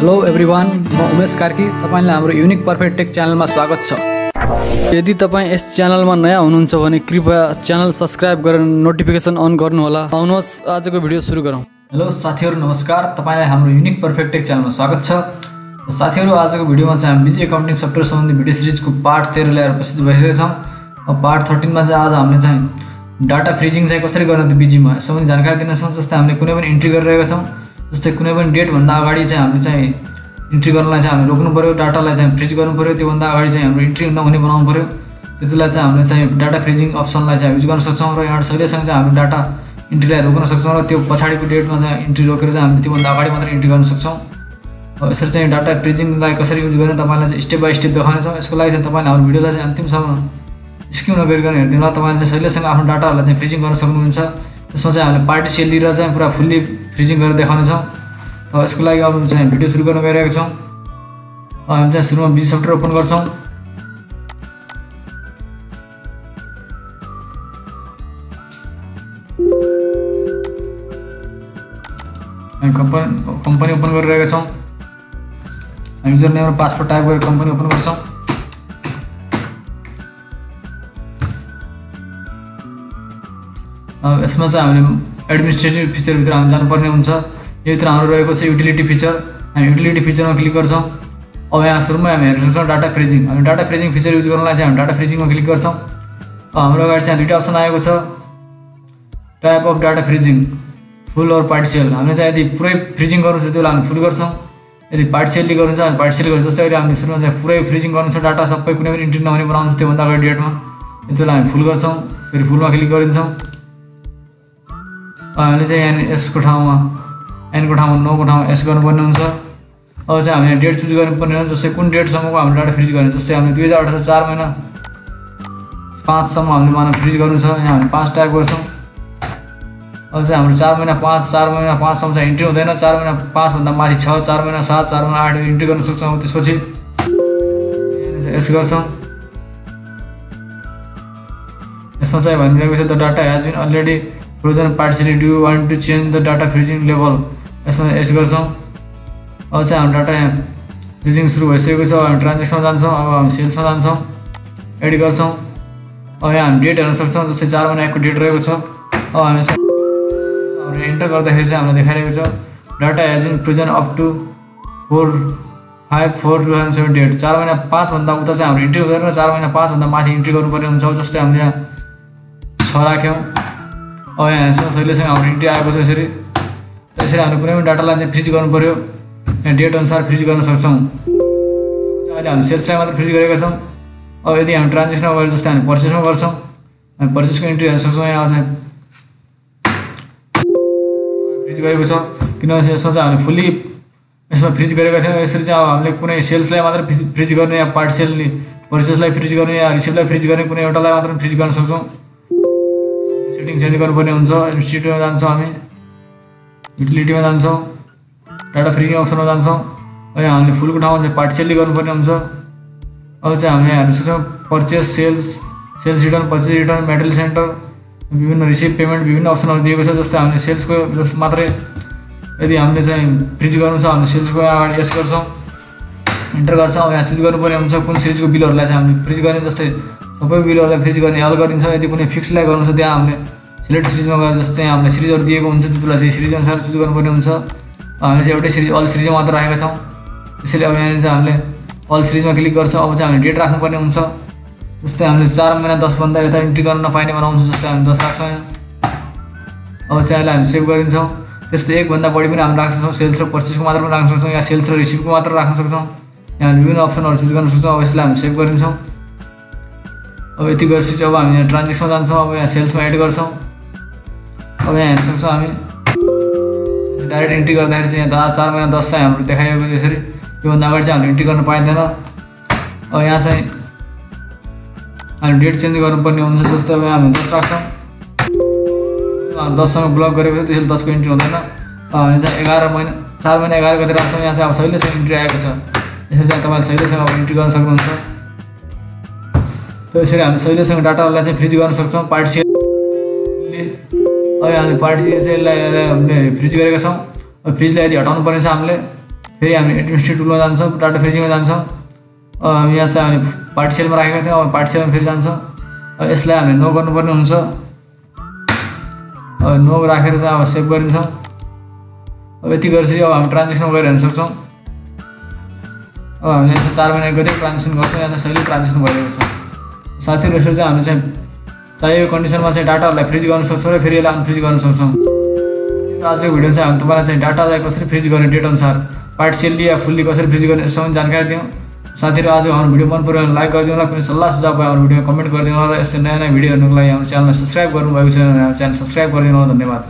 Hello everyone म उमेश कार्की। तपाईँलाई हाम्रो युनिक पर्फेक्ट टेक च्यानलमा स्वागत छ। यदि तपाईँ यस च्यानलमा नयाँ हुनुहुन्छ भने कृपया च्यानल सब्सक्राइब गरेर नोटिफिकेसन अन गर्नुहोला। आउनुहोस् आजको भिडियो सुरु गरौँ। हेलो साथीहरू नमस्कार। तपाईँलाई हाम्रो युनिक पर्फेक्ट टेक च्यानलमा स्वागत छ। साथीहरू आजको भिडियोमा चाहिँ हामी बिजी एकाउन्टिङ सफ्टवेयर सम्बन्धी भिडियो सिरिजको पार्ट तेह्र ल्याएर उपस्थित भइरहेका छौँ। पार्ट थर्टिनमा चाहिँ आज हामीले चाहिँ डाटा फ्रिजिङ चाहिँ कसरी गर्ने त बिजीमा सम्बन्धी जानकारी दिनेछौँ जस्तै हामीले कुनै पनि इन्ट्री गरिरहेका छौँ। जस्तै कुनै पनि डेटभन्दा अगाडि चाहिँ हामीले चाहिँ इन्ट्री गर्नलाई चाहिँ हामीले रोक्नु पऱ्यो डाटालाई चाहिँ फ्रिज गर्नु पऱ्यो त्योभन्दा अगाडि चाहिँ हाम्रो इन्ट्री नहुने बनाउनु पऱ्यो त्यतिलाई चाहिँ हामीले चाहिँ डाटा फ्रिजिङ अप्सनलाई चाहिँ युज गर्न सक्छौँ र यहाँ सहिलेसँग चाहिँ हामीले डाटा इन्ट्रीलाई रोक्न सक्छौँ र त्यो पछाडिको डेटमा चाहिँ इन्ट्री रोकेर चाहिँ हामीले त्योभन्दा अगाडि मात्रै इन्ट्री गर्न सक्छौँ। यसरी चाहिँ डाटा फ्रिजिङलाई कसरी युज गर्ने तपाईँलाई चाहिँ स्टेप बाई स्टेप देखाउनेछौँ। यसको लागि चाहिँ तपाईँले हाम्रो भिडियोलाई चाहिँ अन्तिमसम्म स्किम नगरिकन हेरिदिनु होला तपाईँले चाहिँ सहिलेसँग आफ्नो डाटाहरूलाई चाहिँ फ्रिजिङ गर्न सक्नुहुन्छ। यसमा चाहिँ हामीले पार्टी सेल लिएर चाहिँ पुरा फुल्ली फ्रिजिङ गरेर देखाउनेछौँ यसको लागि अब चाहिँ भिडियो सुरु गर्न गइरहेको छौँ। हामी चाहिँ सुरुमा बिजी सफ्टवेयर ओपन गर्छौँ। हामी कम्पनी कम्पनी ओपन गरिरहेका छौँ। हामी र पासवर्ड टाइप गरेर कम्पनी ओपन गर्छौँ। यसमा चाहिँ हामीले एडमिनिस्ट्रेटिभ फिचरभित्र हामी जानुपर्ने हुन्छ। योभित्र हाम्रो रहेको छ युटिलिटी फिचर हामी युटिलिटी फिचरमा क्लिक गर्छौँ। अब यहाँ सुरुमा हामी हेर्न सक्छौँ डाटा फ्रिजिङ हामी डाटा फ्रिजिङ फिचर युज गर्नलाई चाहिँ हामी डाटा फ्रिजिङमा क्लिक गर्छौँ। हाम्रो अगाडि चाहिँ दुइटा अप्सन आएको छ। Type of data freezing full or partial हामीले चाहिँ यदि पुरै फ्रिजिङ गर्नु छ त्यसलाई हामी फुल गर्छौँ। यदि पार्टिसियली गर्नु छ भने पार्टिसियल गर्छ जस्तै अहिले हामीले सुरुमा चाहिँ पुरै फ्रिजिङ गर्नु छ डाटा सबै कुनै पनि इन्ट्री नहुने बनाउँछ त्योभन्दा अगाडि डेटमा। त्यसलाई हामी फुल गर्छौँ। फेरि फुलमा क्लिक गरिदिन्छौँ हामीले चाहिँ यहाँनिर यसको ठाउँमा एनको ठाउँमा नौको ठाउँमा एस गर्नुपर्ने हुन्छ। अब चाहिँ हामीले डेट चुज गर्नुपर्ने हुन्छ जस्तै कुन डेटसम्मको हामीले डाटा फ्रिज गर्ने जस्तै हामीले दुई हजार अठार चार महिना पाँचसम्म हामीले मानव फ्रिज गर्नु छ यहाँ हामी पाँच टाइप गर्छौँ। अब चाहिँ हाम्रो चार महिना पाँच चार महिना पाँचसम्म चाहिँ इन्ट्री हुँदैन चार महिना पाँचभन्दा माथि छ चार महिना सात चार महिना आठ इन्ट्री गर्न सक्छौँ त्यसपछि। यस गर्छौँ। यसमा चाहिँ भनिरहेको छ the data has been already frozen partially do want to change the data freezing level यसमा यस गर्छौँ अब चाहिँ हाम्रो डाटा यहाँ फ्रिजिङ सुरु भइसकेको छ हामी ट्रान्जेक्सनमा जान्छौँ अब हामी सेल्समा जान्छौँ एड गर्छौँ अब यहाँ हामी डेट हेर्न सक्छौँ जस्तै चार महिनाको डेट रहेको छ अब हामी यसमा इन्टर गर्दाखेरि चाहिँ हामीलाई देखाइरहेको छ data has been frozen up to four five four two thousand seventy eight चार महिना पाँचभन्दा उता चाहिँ हाम्रो इन्ट्री हुँदैन चार महिना पाँचभन्दा माथि इन्ट्री गर्नुपर्ने हुन्छ जस्तै हामीले यहाँ छ राख्यौँ अब यहाँ हेर्छ सहिलेसँग इन्ट्री आएको छ यसरी यसरी हामीले कुनै पनि डाटालाई चाहिँ फ्रिज पऱ्यो यहाँ डेट अनुसार फ्रिज गर्न सक्छौँ अहिले हामी सेल्सलाई मात्रै फ्रिज गरेका छौँ अब यदि हामी ट्रान्जेक्सनमा गरेर जस्तै हामी पर्चेसमा गर्छौँ हामी पर्चेसको इन्ट्री हेर्न सक्छौँ यहाँ चाहिँ फ्रिज गरेको छ किनभने यसमा चाहिँ हामीले फुल्ली यसमा फ्रिज गरेका थियौँ यसरी चाहिँ अब हामीले कुनै सेल्सलाई मात्रै फ्रिज गर्ने या पार्टिसियलले पर्चेसलाई फ्रिज गर्ने या रिसिभलाई फ्रिज गर्ने कुनै एउटालाई मात्र फ्रिज गर्न सक्छौँ सेटिङ चेन्ज गर्नुपर्ने हुन्छ इन्स्टिट्युटमा जान्छौँ हामी युटिलिटीमा जान्छौँ डाटा फ्रिजिङ अप्सनमा जान्छौँ यहाँ हामीले फुलको ठाउँमा चाहिँ पार्टिसियली गर्नुपर्ने हुन्छ। अब चाहिँ हामीले हेर्न सक्छौँ purchase sales sales return purchase return material centre विभिन्न रिसिभ पेमेन्ट विभिन्न अप्सनहरू दिएको छ जस्तै हामीले सेल्सको जस मात्रै यदि हामीले चाहिँ फ्रिज गर्नु छ भने सेल्सको अगाडि यस गर्छौँ इन्टर गर्छौँ यहाँ चुज गर्नुपर्ने हुन्छ कुन सिरिजको बिलहरूलाई चाहिँ हामीले फ्रिज गर्ने जस्तै सबै बिलहरूलाई फ्रिज गर्ने हल गरिन्छ। यदि कुनै फिक्सलाई गर्नु छ त्यहाँ हामीले सिलेक्ट सिरिजमा गएर जस्तै हामीले सिरिजहरू दिएको हुन्छ त्यतिबेला चाहिँ सिरिज अनुसार चुज गर्नुपर्ने हुन्छ। हामीले चाहिँ एउटै सिरिज अल सिरिजमा मात्र राखेका छौँ। त्यसैले अब यहाँनिर चाहिँ हामीले अल सिरिजमा क्लिक गर्छौँ। अब चाहिँ हामीले डेट राख्नुपर्ने हुन्छ। जस्तै हामीले चार महिना दसभन्दा यता इन्ट्री गर्न नपाइने बनाउँछौँ जस्तै हामी दस राख्छौँ यहाँ। अब चाहिँ अहिले हामी सेभ गरिदिन्छौँ। त्यस्तै एकभन्दा बढी पनि हामी राख्न सक्छौँ। सेल्स र पर्चेसको मात्र पनि राख्न सक्छौँ। या सेल्स र रिसिभको मात्र राख्न सक्छौँ। यहाँ विभिन्न अप्सनहरू चुज गर्न सक्छौँ। अब यसलाई हामी सेभ गरिदिन्छौँ। अब यति गरेपछि अब हामी यहाँ ट्रान्जेक्सनमा जान्छौँ अब यहाँ सेल्समा एड गर्छौँ। अब यहाँ हेर्न सक्छौँ हामी। डाइरेक्ट इन्ट्री गर्दाखेरि चाहिँ यहाँ चार महिना दस चाहिँ हाम्रो देखाइएको यसरी। योभन्दा अगाडि चाहिँ हामीले इन्ट्री गर्न पाइँदैन। अब यहाँ चाहिँ हामी डेट चेन्ज गर्नुपर्ने हुन्छ जस्तो अब हामी दस राख्छौँ। दससँग ब्लक गरेको छ त्यसले दसको इन्ट्री हुँदैन। हामी चाहिँ एघार महिना चार महिना एघार गति राख्छौँ। यहाँ चाहिँ अब सहिलेसँग इन्ट्री आएको छ। यसरी चाहिँ तपाईँले सहिलेसँग इन्ट्री गर्न सक्नुहुन्छ। त्यसरी हामी सहिलेसँग डाटालाई चाहिँ फ्रिज गर्न सक्छौँ। पार्टिसियलले अब हामी यसलाई हामीले फ्रिज गरेका छौँ। फ्रिजलाई यदि हटाउनु पर्ने छ हामीले फेरि हामी एडमिनिस्ट्रेटिभ टुलमा जान्छौँ डाटा फ्रिजिङमा जान्छौँ। यहाँ चाहिँ हामीले पार्टी सेलमा राखेका थियौँ अब पार्टी सेलमा फेरि जान्छौँ। यसलाई हामीले नो गर्नुपर्ने हुन्छ। नो राखेर चाहिँ अब सेभ गरिदिन्छौँ अब यति गरेपछि अब हामी ट्रान्जेक्सनमा गएर हेर्न सक्छौँ। अब हामीले चार महिना गरी ट्रान्जेक्सन गर्छौँ यहाँ चाहिँ सहिलो ट्रान्जेक्सन भइरहेको छ। साथीहरू यसरी चाहिँ हामीले चाहिँ चाहिएको कन्डिसनमा चाहिँ डाटाहरूलाई फ्रिज गर्न सक्छौँ र फेरि यसलाई अनफ्रिज गर्न सक्छौँ। आजको भिडियो चाहिँ हामी तपाईँलाई चाहिँ डाटालाई कसरी फ्रिज गर्ने डेट अनुसार पार्टिसियल्ली या फुल्ली कसरी फ्रिज गर्ने यसमा जानकारी दियौँ। साथीहरू आजको हाम्रो भिडियो मन पऱ्यो भने लाइक गरिदिनु होला कुनै सल्लाह सुझाव भयो हाम्रो भिडियो कमेन्ट गरिदिनु होला र यस्तै नयाँ नयाँ भिडियो हेर्नुको लागि हाम्रो च्यानललाई सब्सक्राइब गर्नुभएको छ भने हाम्रो च्यानल सब्सक्राइब गरिदिनु होला। धन्यवाद।